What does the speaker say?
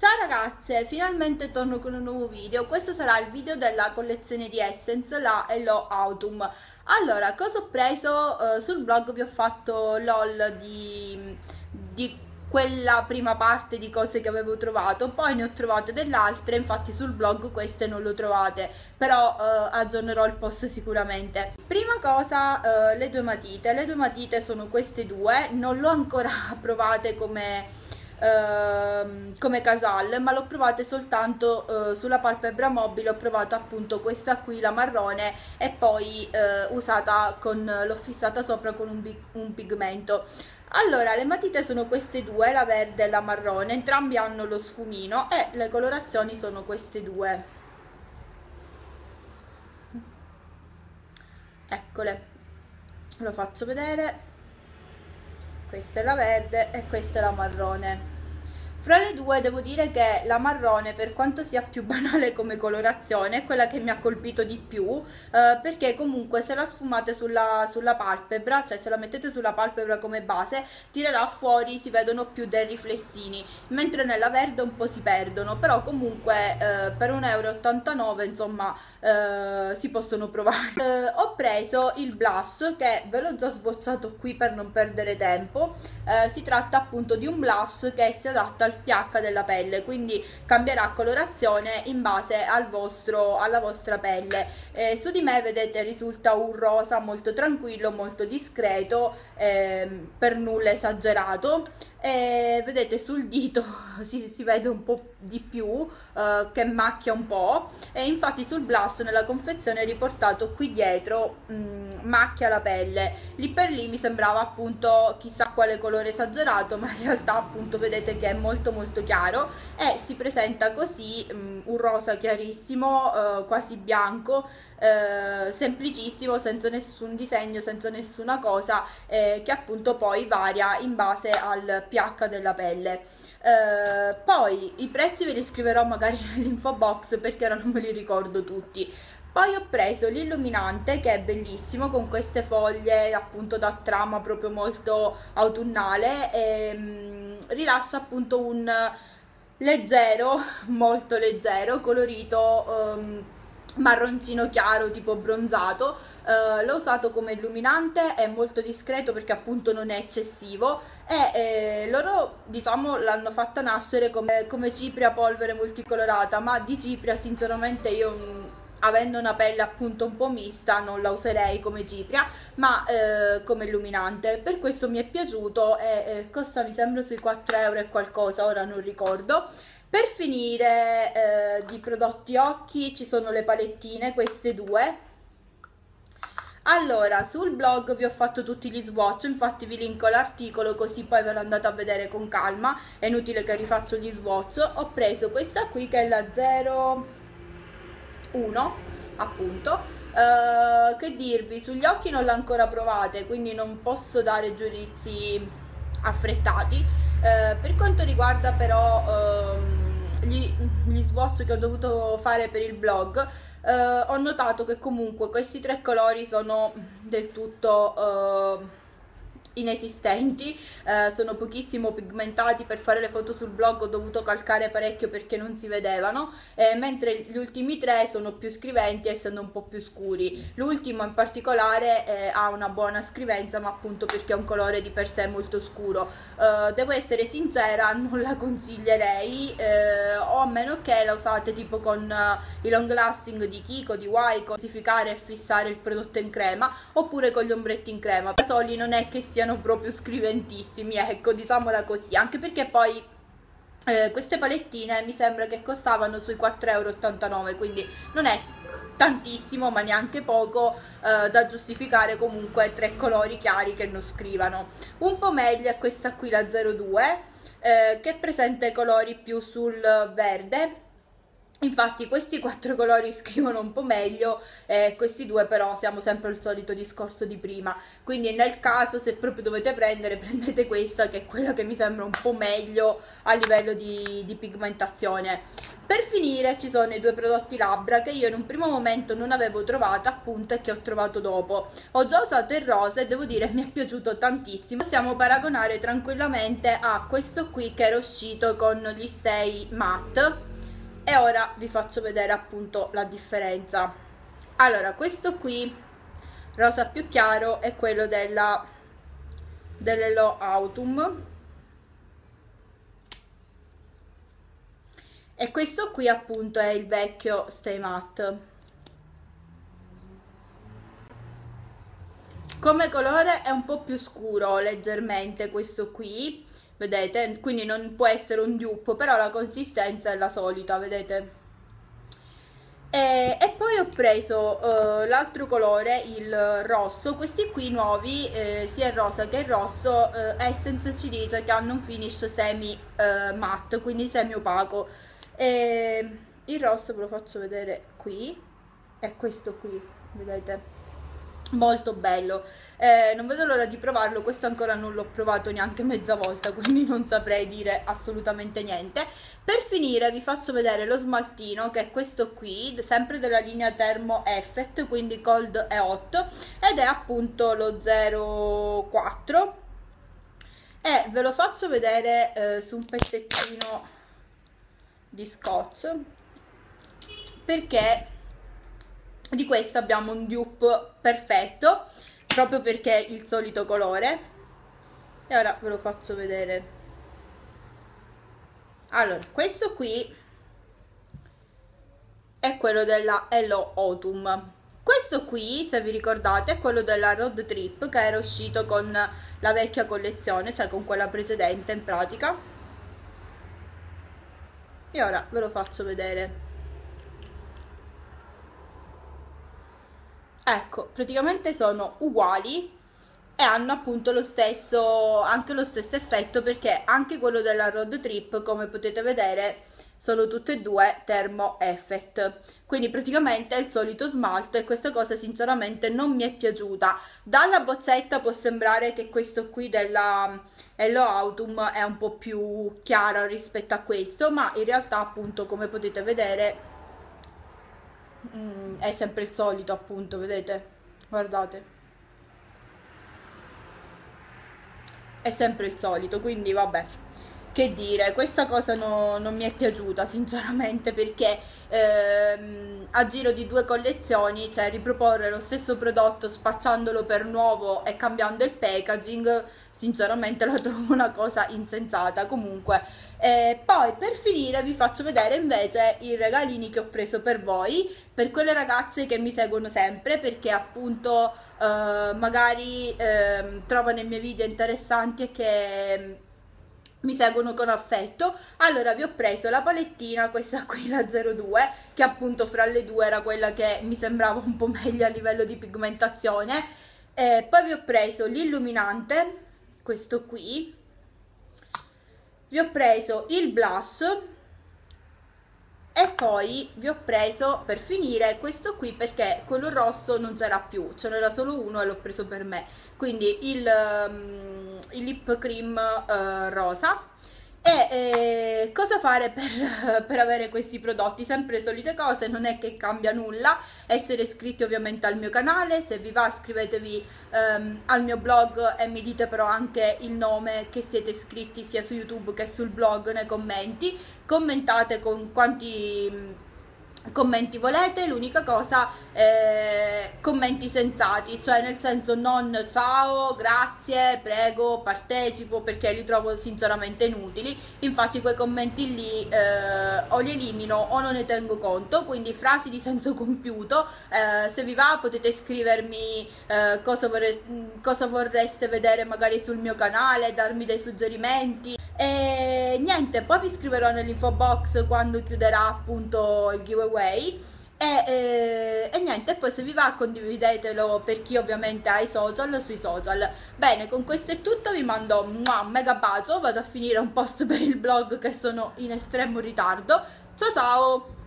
Ciao ragazze, finalmente torno con un nuovo video, questo sarà il video della collezione di Essence, la Hello Autumn. Allora, cosa ho preso? Uh, sul blog vi ho fatto l'haul di, di quella prima parte di cose che avevo trovato. Poi ne ho trovate delle altre infatti sul blog queste non le trovate però uh, aggiornerò il post sicuramente. Prima cosa uh, le due matite. Le due matite sono queste due non l'ho ancora provate come Ehm, come casal ma l'ho provate soltanto uh, sulla palpebra mobile ho provato appunto questa qui la marrone e poi uh, usata con l'ho fissata sopra con un, un pigmento. Allora le matite sono queste due la verde e la marrone entrambi hanno lo sfumino e le colorazioni sono queste due. Eccole. Lo faccio vedere questa è la verde e questa è la marrone fra le due devo dire che la marrone, per quanto sia più banale come colorazione, è quella che mi ha colpito di più, eh, perché comunque se la sfumate sulla, sulla, palpebra, cioè se la mettete sulla palpebra come base, tirerà fuori, si vedono più dei riflessini, mentre nella verde un po' si perdono, però comunque eh, per 1,89 euro insomma eh, si possono provare. Eh, ho preso il blush che ve l'ho già sbocciato qui per non perdere tempo, eh, si tratta appunto di un blush che si adatta al pH della pelle quindi cambierà colorazione in base al vostro, alla vostra pelle. Eh, su di me vedete risulta un rosa molto tranquillo molto discreto eh, per nulla esagerato e vedete sul dito si, si vede un po' di più uh, che macchia un po' e infatti sul blush nella confezione è riportato qui dietro mh, mm, macchia la pelle. Lì per lì mi sembrava appunto chissà quale colore esagerato ma in realtà appunto vedete che è molto molto chiaro e si presenta così mh, mm, un rosa chiarissimo uh, quasi bianco uh, semplicissimo senza nessun disegno senza nessuna cosa eh, che appunto poi varia in base al pH della pelle. Eh, poi i prezzi ve li scriverò magari nell'info box perché ora non me li ricordo tutti. Poi ho preso l'illuminante che è bellissimo con queste foglie appunto da trama proprio molto autunnale e mh, rilascia appunto un leggero, molto leggero, colorito um, marroncino chiaro tipo bronzato. Uh, l'ho usato come illuminante è molto discreto perché appunto non è eccessivo e eh, loro diciamo l'hanno fatta nascere come, come cipria polvere multicolorata ma di cipria sinceramente io mm, avendo una pelle appunto un po' mista non la userei come cipria ma eh, come illuminante per questo mi è piaciuto e eh, costa mi sembra sui 4 euro e qualcosa ora non ricordo per finire eh, di prodotti occhi ci sono le palettine, queste due. Allora, sul blog vi ho fatto tutti gli swatch, infatti vi linko l'articolo così poi ve lo andate a vedere con calma, è inutile che rifaccio gli swatch. Ho preso questa qui che è la 01, appunto, Uh, che dirvi, sugli occhi non l'ho ancora provate, quindi non posso dare giudizi affrettati. Uh, per quanto riguarda però uh, gli, gli swatch che ho dovuto fare per il blog eh, ho notato che comunque questi tre colori sono del tutto eh, inesistenti, eh, sono pochissimo pigmentati, per fare le foto sul blog ho dovuto calcare parecchio perché non si vedevano, eh, mentre gli ultimi tre sono più scriventi essendo un po' più scuri. L'ultimo in particolare eh, ha una buona scrivenza ma appunto perché è un colore di per sé molto scuro. Eh, devo essere sincera, non la consiglierei eh, o a meno che la usate tipo con eh, i long lasting di Kiko, di Waiko, classificare e fissare il prodotto in crema oppure con gli ombretti in crema. I soli non è che siano proprio scriventissimi, ecco, diciamola così, anche perché poi eh, queste palettine mi sembra che costavano sui 4,89 euro, quindi non è tantissimo ma neanche poco eh, da giustificare comunque tre colori chiari che non scrivano. Un po' meglio è questa qui la 02 eh, che presenta i colori più sul verde Infatti questi quattro colori scrivono un po' meglio, eh, questi due però siamo sempre al solito discorso di prima, quindi nel caso se proprio dovete prendere, prendete questa che è quella che mi sembra un po' meglio a livello di, di pigmentazione. Per finire ci sono i due prodotti labbra che io in un primo momento non avevo trovato appunto e che ho trovato dopo. Ho già usato il rosa e devo dire mi è piaciuto tantissimo. Possiamo paragonare tranquillamente a questo qui che era uscito con gli stay matte e ora vi faccio vedere appunto la differenza. Allora questo qui rosa più chiaro è quello della dell'Elo Autumn. E questo qui appunto è il vecchio Stay Matte. Come colore è un po' più scuro leggermente questo qui vedete? Quindi non può essere un dupe però la consistenza è la solita vedete? E, e poi ho preso uh, l'altro colore il rosso. Questi qui nuovi eh, sia il rosa che il rosso eh, Essence ci dice che hanno un finish semi eh, matte quindi semi opaco. E il rosso ve lo faccio vedere qui. È questo qui vedete molto bello. Eh, non vedo l'ora di provarlo questo ancora non l'ho provato neanche mezza volta quindi non saprei dire assolutamente niente. Per finire vi faccio vedere lo smaltino che è questo qui sempre della linea Thermo Effect quindi cold e hot ed è appunto lo 04 e ve lo faccio vedere eh, su un pezzettino di scotch perché di questo abbiamo un dupe perfetto proprio perché è il solito colore. E ora ve lo faccio vedere. Allora questo qui è quello della Hello Autumn. Questo qui se vi ricordate è quello della Road Trip che era uscito con la vecchia collezione cioè con quella precedente in pratica. E ora ve lo faccio vedere ecco praticamente sono uguali e hanno appunto lo stesso anche lo stesso effetto perché anche quello della road trip come potete vedere sono tutte e due thermo effect. Quindi praticamente è il solito smalto e questa cosa sinceramente non mi è piaciuta. Dalla boccetta può sembrare che questo qui della Hello Autumn è un po' più chiaro rispetto a questo ma in realtà appunto come potete vedere mm, è sempre il solito appunto vedete? Guardate. È sempre il solito quindi vabbè che dire, questa cosa no, non mi è piaciuta sinceramente perché ehm, a giro di due collezioni, cioè riproporre lo stesso prodotto spacciandolo per nuovo e cambiando il packaging, sinceramente la trovo una cosa insensata. Comunque, eh, poi per finire vi faccio vedere invece i regalini che ho preso per voi, per quelle ragazze che mi seguono sempre perché appunto eh, magari eh, trovano i miei video interessanti e che mi seguono con affetto. Allora vi ho preso la palettina questa qui la 02 che appunto fra le due era quella che mi sembrava un po' meglio a livello di pigmentazione. Eh, poi vi ho preso l'illuminante questo qui. Vi ho preso il blush e poi vi ho preso per finire questo qui perché quello rosso non c'era più ce n'era solo uno e l'ho preso per me. Quindi il, um, il lip cream uh, rosa e eh, cosa fare per, per, avere questi prodotti? Sempre le solite cose, non è che cambia nulla. Essere iscritti ovviamente al mio canale, se vi va iscrivetevi ehm, al mio blog e mi dite però anche il nome che siete iscritti sia su YouTube che sul blog nei commenti. Commentate con quanti commenti volete, l'unica cosa eh, commenti sensati, cioè nel senso non ciao, grazie, prego, partecipo perché li trovo sinceramente inutili, infatti quei commenti lì eh, o li elimino o non ne tengo conto, quindi frasi di senso compiuto, eh, se vi va potete scrivermi eh, cosa, vorre cosa vorreste vedere magari sul mio canale, darmi dei suggerimenti niente, poi vi scriverò nell'info box quando chiuderà appunto il giveaway. E, e, e, niente, poi se vi va condividetelo per chi ovviamente ha i social sui social. Bene, con questo è tutto, vi mando un mega bacio, vado a finire un post per il blog che sono in estremo ritardo. Ciao ciao!